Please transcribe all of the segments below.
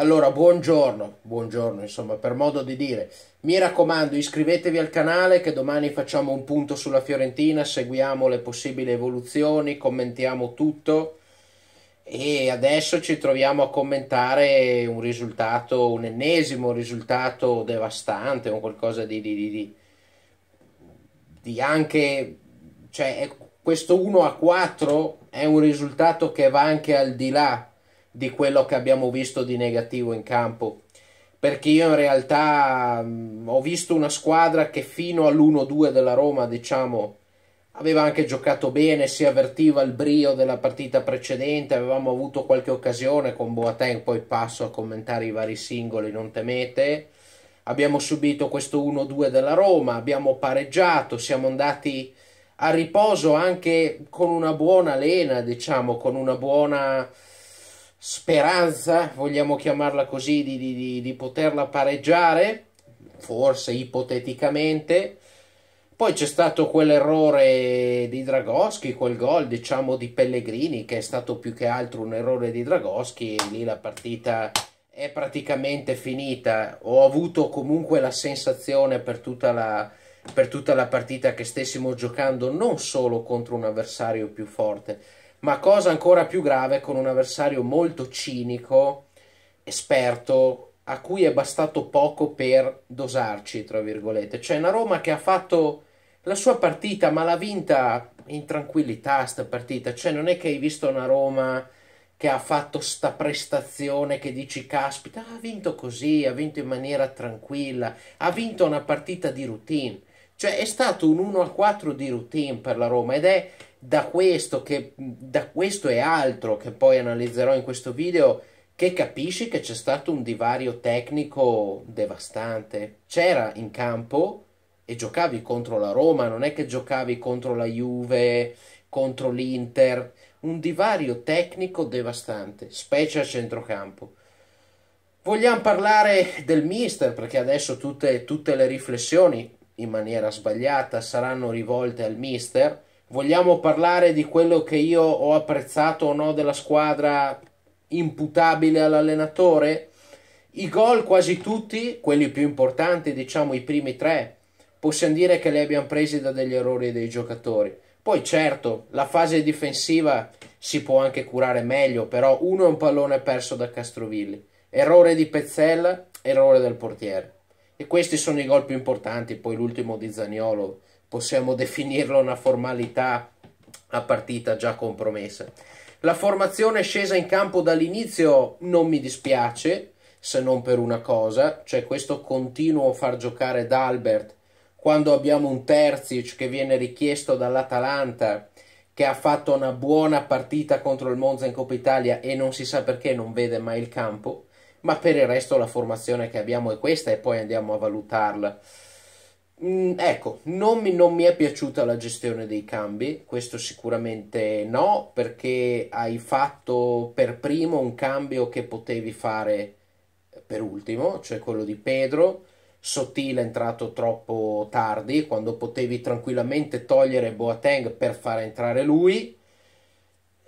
Allora, buongiorno, buongiorno, insomma, per modo di dire. Mi raccomando, iscrivetevi al canale che domani facciamo un punto sulla Fiorentina, seguiamo le possibili evoluzioni, commentiamo tutto e adesso ci troviamo a commentare un risultato, un ennesimo risultato devastante, un qualcosa di, di, di, di anche, cioè questo 1 a 4 è un risultato che va anche al di là di quello che abbiamo visto di negativo in campo. Perché io in realtà mh, ho visto una squadra che fino all'1-2 della Roma, diciamo, aveva anche giocato bene, si avvertiva il brio della partita precedente, avevamo avuto qualche occasione con Boateng, poi passo a commentare i vari singoli, non temete. Abbiamo subito questo 1-2 della Roma, abbiamo pareggiato, siamo andati a riposo anche con una buona lena, diciamo, con una buona speranza, vogliamo chiamarla così, di, di, di poterla pareggiare, forse ipoteticamente. Poi c'è stato quell'errore di Dragoschi, quel gol diciamo di Pellegrini che è stato più che altro un errore di Dragoschi e lì la partita è praticamente finita. Ho avuto comunque la sensazione per tutta la, per tutta la partita che stessimo giocando non solo contro un avversario più forte, ma cosa ancora più grave con un avversario molto cinico, esperto, a cui è bastato poco per dosarci, tra virgolette. C'è una Roma che ha fatto la sua partita, ma l'ha vinta in tranquillità sta partita, cioè non è che hai visto una Roma che ha fatto sta prestazione che dici caspita, ha vinto così, ha vinto in maniera tranquilla, ha vinto una partita di routine. Cioè è stato un 1 a 4 di routine per la Roma ed è da questo, che, da questo e altro che poi analizzerò in questo video che capisci che c'è stato un divario tecnico devastante. C'era in campo e giocavi contro la Roma, non è che giocavi contro la Juve, contro l'Inter, un divario tecnico devastante, specie a centrocampo. Vogliamo parlare del mister perché adesso tutte, tutte le riflessioni in maniera sbagliata saranno rivolte al mister Vogliamo parlare di quello che io ho apprezzato o no della squadra imputabile all'allenatore? I gol quasi tutti, quelli più importanti, diciamo i primi tre, possiamo dire che li abbiamo presi da degli errori dei giocatori. Poi certo, la fase difensiva si può anche curare meglio, però uno è un pallone perso da Castrovilli. Errore di Pezzella, errore del portiere. E questi sono i gol più importanti, poi l'ultimo di Zaniolo possiamo definirlo una formalità a partita già compromessa. La formazione scesa in campo dall'inizio non mi dispiace, se non per una cosa, cioè questo continuo far giocare D'Albert quando abbiamo un Terzic che viene richiesto dall'Atalanta che ha fatto una buona partita contro il Monza in Coppa Italia e non si sa perché non vede mai il campo, ma per il resto la formazione che abbiamo è questa e poi andiamo a valutarla. Mm, ecco, non mi, non mi, è piaciuta la gestione dei cambi, questo sicuramente no, perché hai fatto per primo un cambio che potevi fare per ultimo, cioè quello di Pedro, Sottile è entrato troppo tardi, quando potevi tranquillamente togliere Boateng per far entrare lui,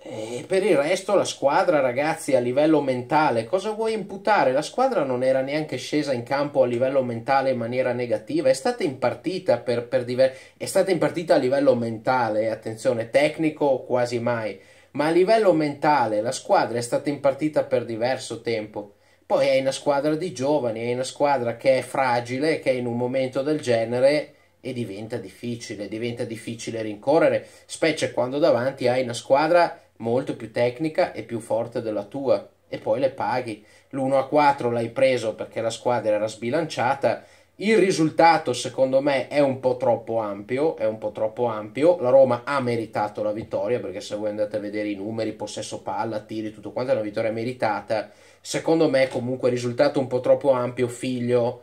e per il resto la squadra, ragazzi, a livello mentale, cosa vuoi imputare? La squadra non era neanche scesa in campo a livello mentale in maniera negativa, è stata in partita, per, per diver... è stata in partita a livello mentale, attenzione, tecnico quasi mai, ma a livello mentale la squadra è stata in partita per diverso tempo. Poi è una squadra di giovani, è una squadra che è fragile, che in un momento del genere e diventa difficile, diventa difficile rincorrere, specie quando davanti hai una squadra molto più tecnica e più forte della tua e poi le paghi. L'1 a 4 l'hai preso perché la squadra era sbilanciata. Il risultato, secondo me, è un po' troppo ampio. È un po' troppo ampio. La Roma ha meritato la vittoria perché se voi andate a vedere i numeri, possesso palla, tiri, tutto quanto è una vittoria meritata. Secondo me, comunque, il risultato un po' troppo ampio, figlio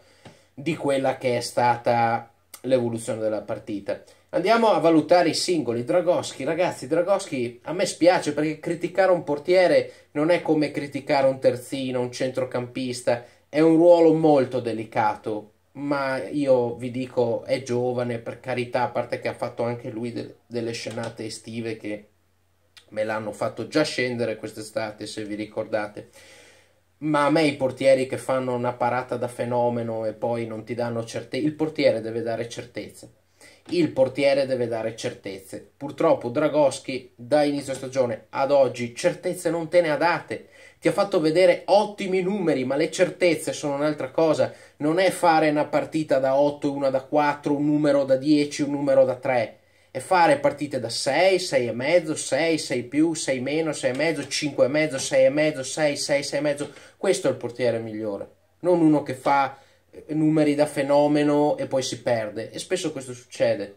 di quella che è stata l'evoluzione della partita. Andiamo a valutare i singoli. Dragoschi, ragazzi, Dragoschi a me spiace perché criticare un portiere non è come criticare un terzino, un centrocampista, è un ruolo molto delicato. Ma io vi dico, è giovane, per carità, a parte che ha fatto anche lui de- delle scenate estive che me l'hanno fatto già scendere quest'estate, se vi ricordate. Ma a me i portieri che fanno una parata da fenomeno e poi non ti danno certezze, il portiere deve dare certezze. Il portiere deve dare certezze. Purtroppo Dragoschi da inizio stagione ad oggi certezze non te ne ha date. Ti ha fatto vedere ottimi numeri, ma le certezze sono un'altra cosa. Non è fare una partita da 8, una da 4, un numero da 10, un numero da 3 e fare partite da 6, 6 e mezzo, 6, 6 più, 6 meno, 6 e mezzo, 5 e mezzo, 6 e mezzo, 6, 6, 6 e mezzo. Questo è il portiere migliore, non uno che fa eh, numeri da fenomeno e poi si perde e spesso questo succede.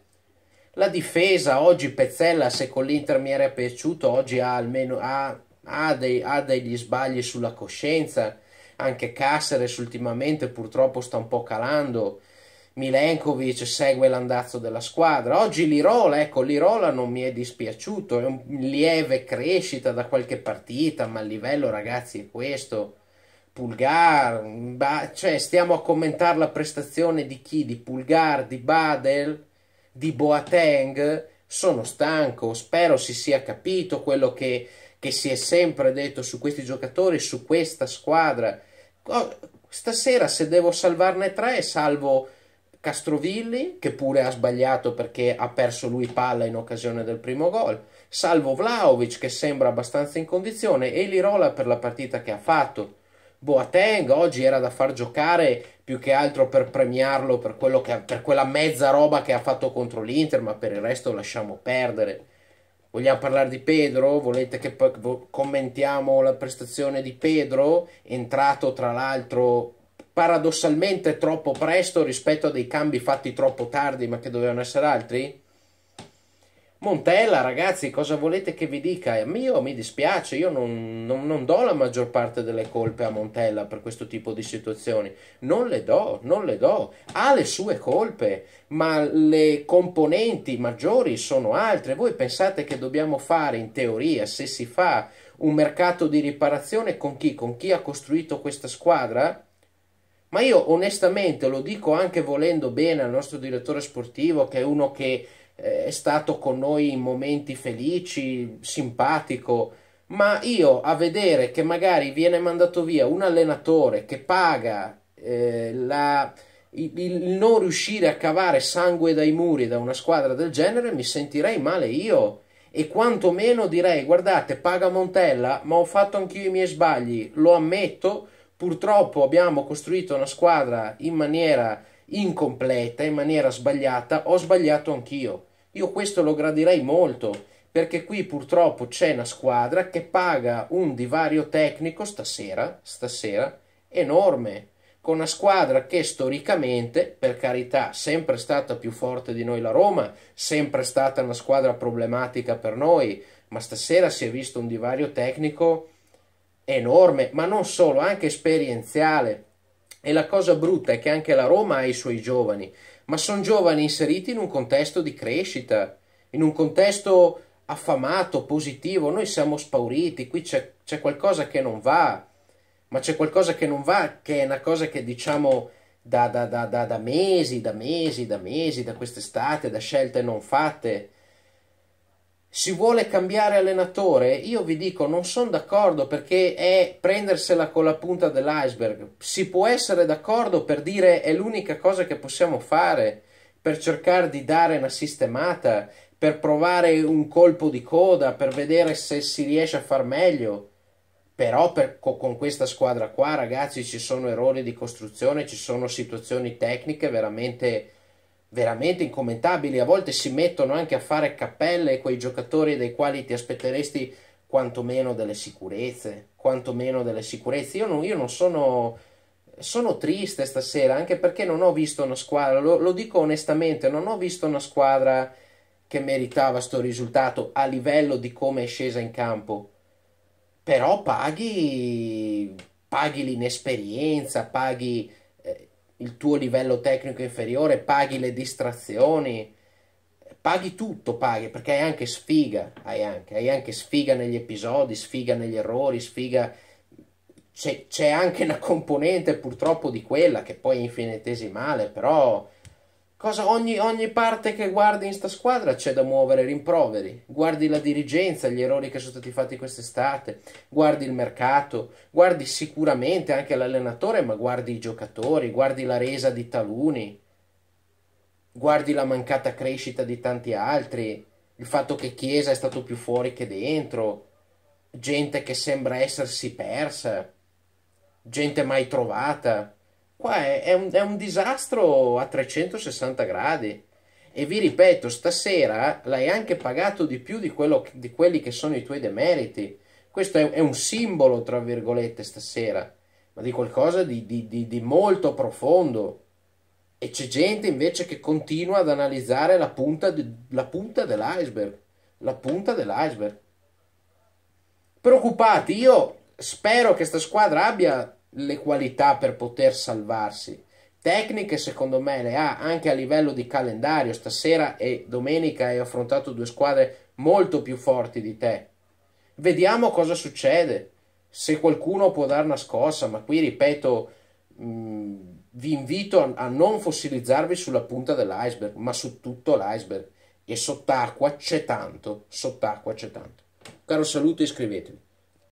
La difesa oggi Pezzella se con l'Inter mi era piaciuto oggi ha almeno ha, ha, dei, ha degli sbagli sulla coscienza anche Caceres ultimamente purtroppo sta un po' calando Milenkovic segue l'andazzo della squadra. Oggi Lirola, ecco, Lirola non mi è dispiaciuto, è un lieve crescita da qualche partita, ma il livello, ragazzi, è questo. Pulgar, ba- cioè stiamo a commentare la prestazione di chi? Di Pulgar, di Badel, di Boateng. Sono stanco, spero si sia capito quello che, che si è sempre detto su questi giocatori, su questa squadra. Stasera se devo salvarne tre, salvo Castrovilli, che pure ha sbagliato perché ha perso lui palla in occasione del primo gol, salvo Vlaovic che sembra abbastanza in condizione e Lirola per la partita che ha fatto. Boateng oggi era da far giocare più che altro per premiarlo per, che, per quella mezza roba che ha fatto contro l'Inter, ma per il resto lasciamo perdere. Vogliamo parlare di Pedro? Volete che commentiamo la prestazione di Pedro? Entrato tra l'altro paradossalmente troppo presto rispetto a dei cambi fatti troppo tardi ma che dovevano essere altri? Montella, ragazzi, cosa volete che vi dica? A me mi dispiace, io non, non, non, do la maggior parte delle colpe a Montella per questo tipo di situazioni. Non le do, non le do. Ha le sue colpe, ma le componenti maggiori sono altre. Voi pensate che dobbiamo fare, in teoria, se si fa un mercato di riparazione con chi? Con chi ha costruito questa squadra? Ma io onestamente lo dico anche volendo bene al nostro direttore sportivo, che è uno che eh, è stato con noi in momenti felici, simpatico, ma io a vedere che magari viene mandato via un allenatore che paga eh, la, il, il, non riuscire a cavare sangue dai muri da una squadra del genere, mi sentirei male io. E quantomeno direi, guardate, paga Montella, ma ho fatto anch'io i miei sbagli, lo ammetto, Purtroppo abbiamo costruito una squadra in maniera incompleta, in maniera sbagliata, ho sbagliato anch'io. Io questo lo gradirei molto, perché qui purtroppo c'è una squadra che paga un divario tecnico stasera, stasera enorme, con una squadra che storicamente, per carità, sempre stata più forte di noi la Roma, sempre stata una squadra problematica per noi, ma stasera si è visto un divario tecnico enorme, ma non solo, anche esperienziale. E la cosa brutta è che anche la Roma ha i suoi giovani, ma sono giovani inseriti in un contesto di crescita, in un contesto affamato, positivo. Noi siamo spauriti, qui c'è, qualcosa che non va, ma c'è qualcosa che non va, che è una cosa che diciamo da, da, da, da mesi, da mesi, da mesi, da quest'estate, da scelte non fatte si vuole cambiare allenatore, io vi dico non sono d'accordo perché è prendersela con la punta dell'iceberg. Si può essere d'accordo per dire è l'unica cosa che possiamo fare per cercare di dare una sistemata, per provare un colpo di coda, per vedere se si riesce a far meglio. Però per, con questa squadra qua, ragazzi, ci sono errori di costruzione, ci sono situazioni tecniche veramente veramente incommentabili, a volte si mettono anche a fare cappelle quei giocatori dai quali ti aspetteresti quantomeno delle sicurezze, quantomeno delle sicurezze. Io non, io non sono, sono triste stasera, anche perché non ho visto una squadra, lo, lo dico onestamente, non ho visto una squadra che meritava sto risultato a livello di come è scesa in campo. Però paghi, paghi l'inesperienza, paghi il tuo livello tecnico inferiore, paghi le distrazioni, paghi tutto, paghi, perché hai anche sfiga, hai anche, hai anche sfiga negli episodi, sfiga negli errori, sfiga... C'è, anche una componente purtroppo di quella che poi è infinitesimale, però Cosa, ogni, ogni, parte che guardi in sta squadra c'è da muovere rimproveri. Guardi la dirigenza, gli errori che sono stati fatti quest'estate, guardi il mercato, guardi sicuramente anche l'allenatore, ma guardi i giocatori, guardi la resa di taluni, guardi la mancata crescita di tanti altri, il fatto che Chiesa è stato più fuori che dentro, gente che sembra essersi persa, gente mai trovata Qua è, è, un, è un disastro a 360 gradi. E vi ripeto, stasera l'hai anche pagato di più di, quello, di quelli che sono i tuoi demeriti. Questo è, è, un simbolo, tra virgolette, stasera, ma di qualcosa di, di, di, di molto profondo. E c'è gente invece che continua ad analizzare la punta, la punta dell'iceberg. La punta dell'iceberg. Preoccupati, io spero che questa squadra abbia le qualità per poter salvarsi. Tecniche secondo me le ha anche a livello di calendario. Stasera e domenica hai affrontato due squadre molto più forti di te. Vediamo cosa succede. Se qualcuno può dare una scossa, ma qui ripeto, mh, mm, vi invito a, a non fossilizzarvi sulla punta dell'iceberg, ma su tutto l'iceberg. E sott'acqua c'è tanto, sott'acqua c'è tanto. Caro saluto, iscrivetevi.